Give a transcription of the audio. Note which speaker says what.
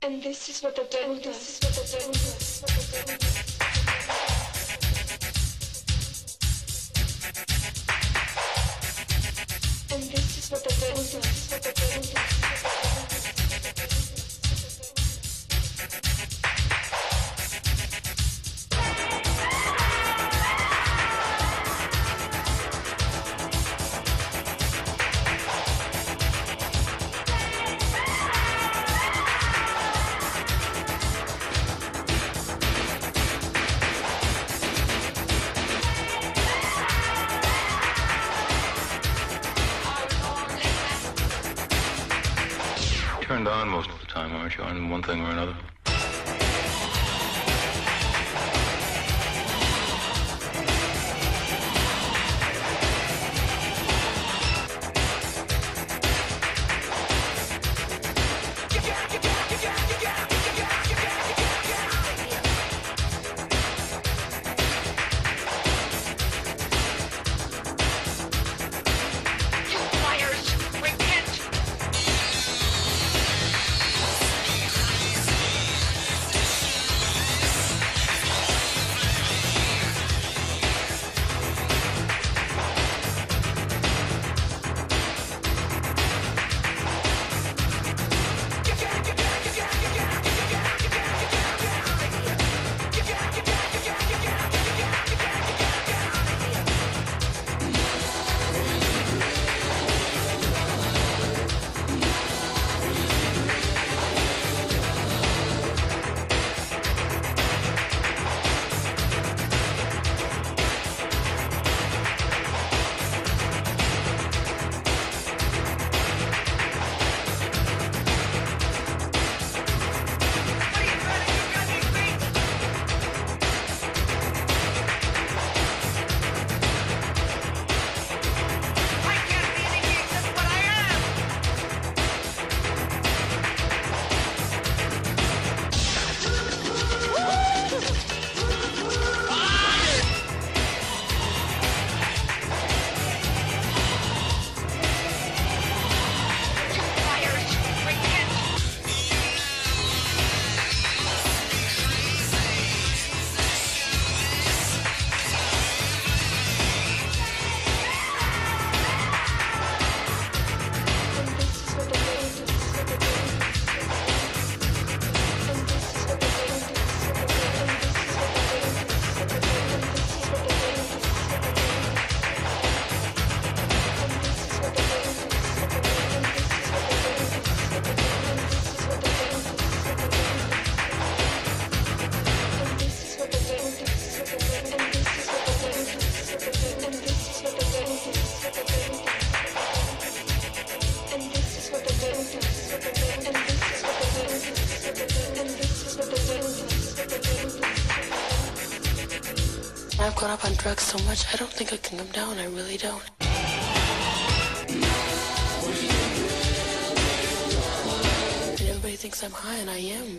Speaker 1: And this is what the devil does. This is. What the devil does. And this is what the devil does. What the devil does.
Speaker 2: turned on most of the time, aren't you? On one thing or another.
Speaker 3: caught up on drugs so much, I don't think I can come down. I really don't. And everybody thinks I'm high, and I am.